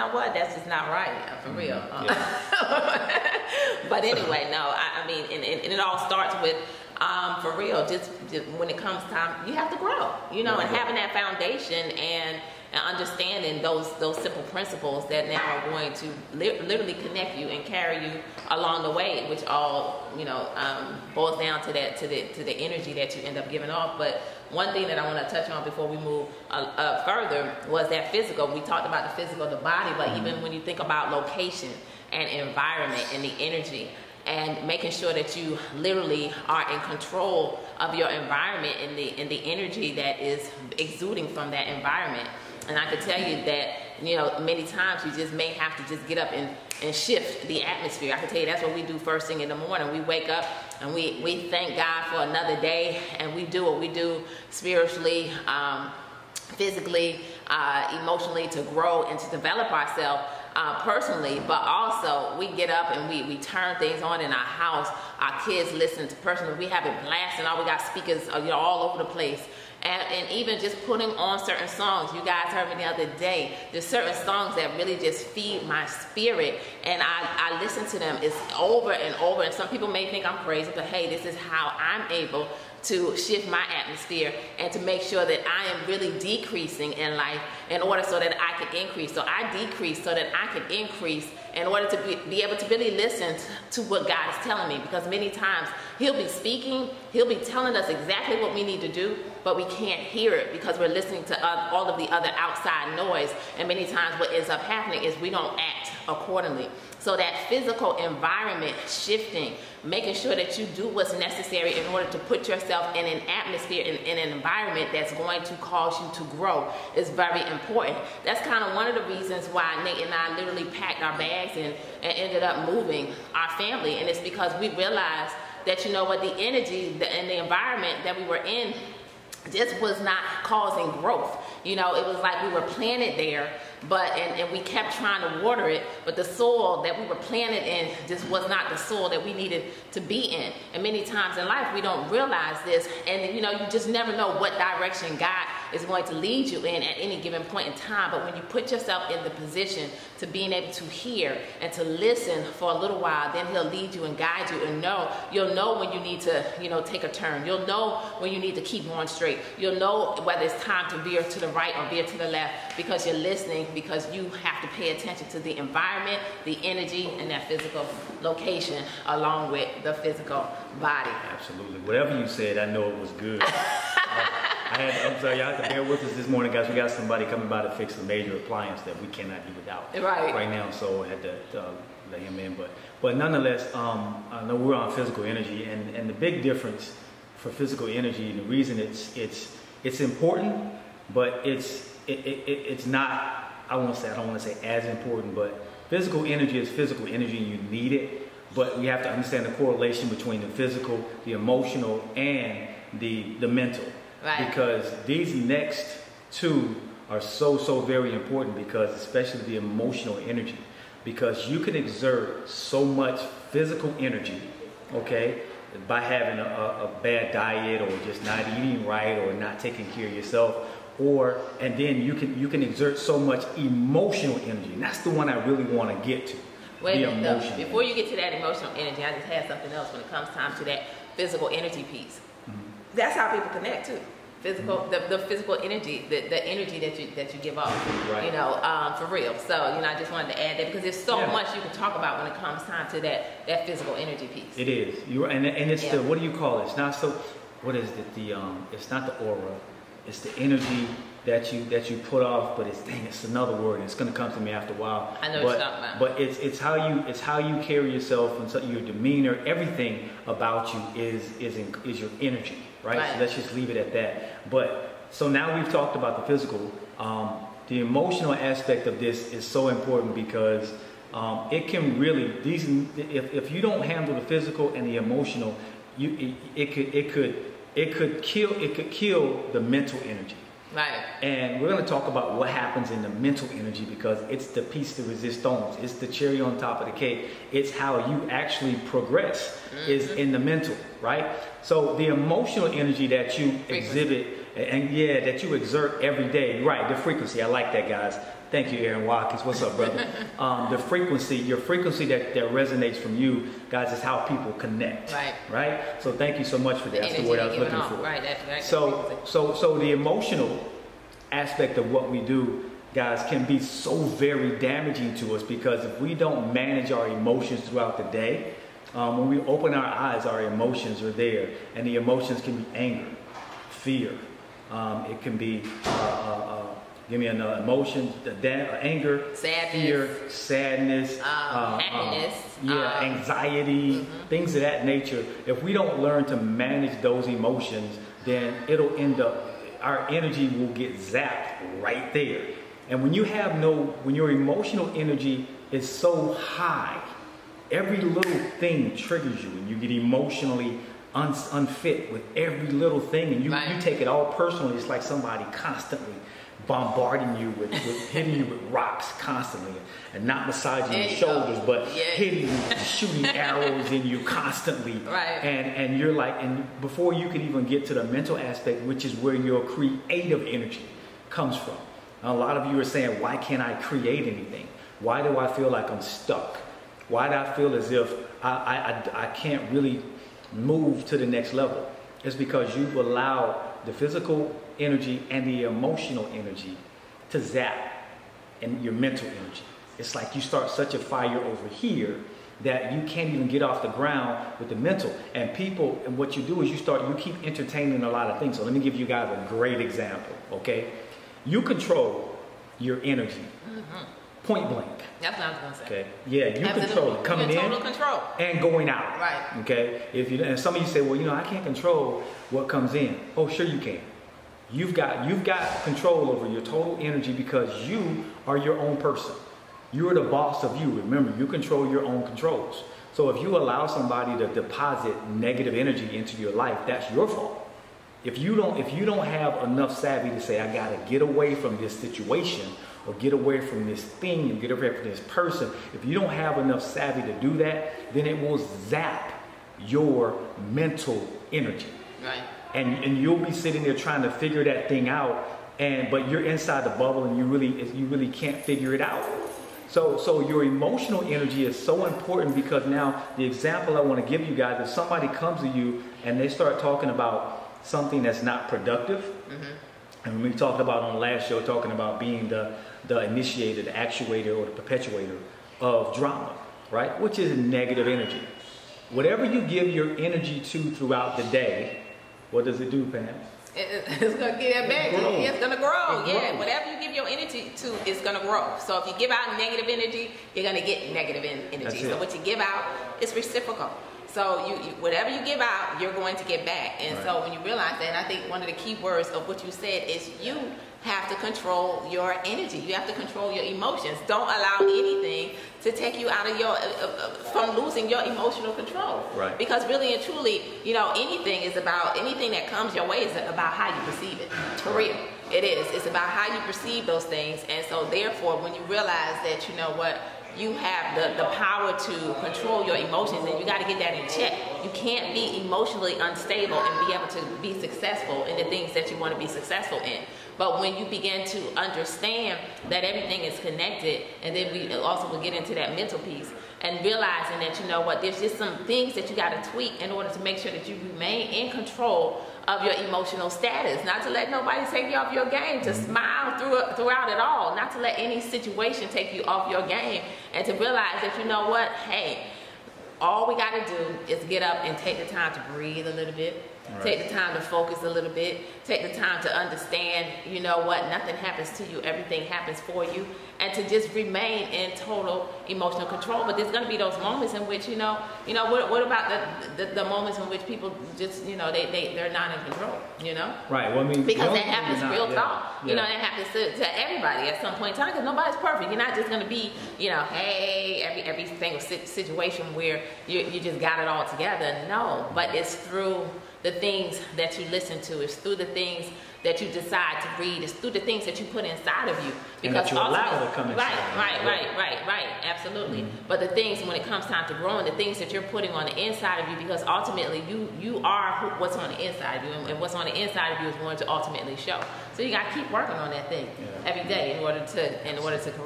know what? That's just not right, for real. Mm-hmm. Uh, but anyway, no, I, I mean, and, and, and it all starts with, um, for real, just, just when it comes time, you have to grow, you know, and Yeah. having that foundation and, and understanding those those simple principles that now are going to li- literally connect you and carry you along the way, which all you know um, boils down to that to the to the energy that you end up giving off. But one thing that I want to touch on before we move uh, uh, further was that physical. We talked about the physical, the body, but even when you think about location and environment and the energy and making sure that you literally are in control of your environment and the and the energy that is exuding from that environment. And I could tell you that, you know, many times you just may have to just get up and, and shift the atmosphere. I can tell you that's what we do first thing in the morning. We wake up and we, we thank God for another day and we do what we do spiritually, um, physically, uh, emotionally to grow and to develop ourselves uh, personally, but also we get up and we, we turn things on in our house. Our kids listen to personally. We have it blasting. All we got speakers, uh, you know, all over the place. And, and even just putting on certain songs. You guys heard me the other day. There's certain songs that really just feed my spirit, and I, I listen to them. It's over and over. And some people may think I'm crazy, but hey, this is how I'm able to shift my atmosphere and to make sure that I am really decreasing in life in order so that I can increase. So I decrease so that I can increase in order to be, be able to really listen to what God is telling me. Because many times He'll be speaking, He'll be telling us exactly what we need to do, but we can't hear it because we're listening to all of the other outside noise. And many times what ends up happening is we don't act accordingly. So that physical environment shifting, making sure that you do what's necessary in order to put yourself in an atmosphere, in, in an environment that's going to cause you to grow is very important. That's kind of one of the reasons why Nate and I literally packed our bags and, and ended up moving our family. And it's because we realized that, you know what, the energy and the environment that we were in just was not causing growth. You know, it was like we were planted there, but and, and we kept trying to water it, but the soil that we were planted in just was not the soil that we needed to be in. And many times in life we don't realize this, and you know, you just never know what direction God is going to lead you in at any given point in time. But when you put yourself in the position to being able to hear and to listen for a little while, then He'll lead you and guide you and know. You'll know when you need to, you know, take a turn. You'll know when you need to keep going straight. You'll know whether it's time to veer to the right or veer to the left because you're listening, because you have to pay attention to the environment, the energy, and that physical location along with the physical body. Absolutely. Whatever you said, I know it was good. Had, I'm sorry, y'all have to bear with us this morning, guys. We got somebody coming by to fix a major appliance that we cannot do without Right. right now, so I had to uh, let him in. But, but nonetheless, um, I know we're on physical energy, and, and the big difference for physical energy, and the reason it's it's it's important, but it's it, it, it- it's not. I won't say I don't want to say as important, but physical energy is physical energy, and you need it. But we have to understand the correlation between the physical, the emotional, and the the mental. Right. Because these next two are so so very important because especially the emotional energy. Because you can exert so much physical energy okay by having a, a, a bad diet or just not eating right or not taking care of yourself. Or and then you can you can exert so much emotional energy. And that's the one i really want to get to Wait the a minute, before you get to that emotional energy, I just had something else when it comes time to that physical energy piece. That's how people connect too. Physical, the, the physical energy, the, the energy that you that you give off, Right. you know, um, for real. So you know, I just wanted to add that because there's so Yeah. much you can talk about when it comes time to that that physical energy piece. It is. You and and it's Yeah. the what do you call it? It's not so. What is it? The um. It's not the aura. It's the energy that you that you put off. But it's dang. It's another word. It's gonna come to me after a while. I know but, you're talking about. But it's it's how you it's how you carry yourself and so your demeanor. Everything about you is is in, is your energy. Right? Right. So let's just leave it at that. But so now we've talked about the physical. Um, the emotional aspect of this is so important because um, it can really these if, if you don't handle the physical and the emotional, you it, it could it could it could kill it could kill the mental energy. Right. And we're going to talk about what happens in the mental energy because it's the piece de resistance. It's the cherry on top of the cake. It's how you actually progress is mm-hmm. in the mental, right? So the emotional energy that you exhibit and yeah, that you exert every day. Right, the frequency. I like that, guys. Thank you, Aaron Watkins. What's up, brother? um, the frequency, your frequency that, that resonates from you, guys, is how people connect. Right. Right. So thank you so much for that. The That's the word I was looking given for. Right, that's right. So, so, so the emotional aspect of what we do, guys, can be so very damaging to us because if we don't manage our emotions throughout the day, um, when we open our eyes, our emotions are there, and the emotions can be anger, fear. Um, it can be uh, uh, uh, give me another emotion, the uh, anger, Sadness. fear, sadness, Um, uh, happiness, yeah, um, anxiety, things of that nature. If we don't learn to manage those emotions, then it'll end up our energy will get zapped right there. And when you have no, when your emotional energy is so high, every little thing triggers you, and you get emotionally un- unfit with every little thing, and you, Right. you take it all personally. It's like somebody constantly bombarding you with, with hitting you with rocks constantly, and not massaging There your you shoulders, go. but Yeah. hitting you, shooting arrows in you constantly. Right. And and you're like, and before you can even get to the mental aspect, which is where your creative energy comes from. A lot of you are saying, why can't I create anything? Why do I feel like I'm stuck? Why do I feel as if I, I, I, I can't really move to the next level? It's because you've allowed the physical energy and the emotional energy to zap and your mental energy. It's like you start such a fire over here that you can't even get off the ground with the mental. And people, and what you do is you start, you keep entertaining a lot of things. So let me give you guys a great example, okay? You control your energy, mm-hmm. Point blank, That's what I was gonna say. okay? Yeah, you Absolutely. control it coming in control. and going out. Right. Okay. If you and some of you say, well, you know, I can't control what comes in. Oh, sure you can. You've got you've got control over your total energy because you are your own person. You're the boss of you. Remember, you control your own controls. So if you allow somebody to deposit negative energy into your life, that's your fault. If you don't if you don't have enough savvy to say I got to get away from this situation or get away from this thing and get away from this person, if you don't have enough savvy to do that, then it will zap your mental energy. Right. And and you'll be sitting there trying to figure that thing out and but you're inside the bubble and you really you really can't figure it out. So, so your emotional energy is so important because now the example I want to give you guys, if somebody comes to you and they start talking about something that's not productive, mm-hmm. and we talked about on the last show, talking about being the, the initiator, the actuator, or the perpetuator of drama, right? Which is negative energy. Whatever you give your energy to throughout the day, what does it do, Pam? It- It's gonna get back. It grows. It's gonna grow. It yeah, grows. whatever you give your energy to, it's gonna grow. So if you give out negative energy, you're gonna get negative en- energy. So what you give out is reciprocal. So you, you whatever you give out, you're going to get back. And so when you realize that, and I think one of the key words of what you said is you have to control your energy. You have to control your emotions. Don't allow anything to take you out of your uh, uh, uh, from losing your emotional control. Right. Because really and truly, you know, anything is about anything that comes your way is about how you perceive it. For real. It is. It's about how you perceive those things. And so therefore when you realize that, you know what, you have the, the power to control your emotions and you got to get that in check. You can't be emotionally unstable and be able to be successful in the things that you want to be successful in. But when you begin to understand that everything is connected, and then we also will get into that mental piece, and realizing that you know what, there's just some things that you got to tweak in order to make sure that you remain in control of your emotional status. Not to let nobody take you off your game, to mm-hmm. smile through, throughout it all, not to let any situation take you off your game, and to realize that you know what, hey, all we got to do is get up and take the time to breathe a little bit. Right. Take the time to focus a little bit. Take the time to understand, you know what, nothing happens to you, everything happens for you. And to just remain in total emotional control. But there's going to be those moments in which, you know, you know, what, what about the, the, the moments in which people just, you know, they, they, they're not in control, you know? Right. Well, I mean, Because that happens not- real yeah, talk. You know, that happens to, to everybody at some point in time because nobody's perfect. You're not just going to be, you know, hey, every every single situation where you, you just got it all together. No, but it's through the things that you listen to. It's through the things that you decide to read. It's through the things that you put inside of you. Because And that you allow to come Right, inside. right, right, right, right. Absolutely. Mm-hmm. But the things when it comes time to growing, the things that you're putting on the inside of you, because ultimately you you are what's on the inside of you, and, and what's on the inside of you is going to ultimately show. So you got to keep working on that thing Yeah. every day in order to in order to correct.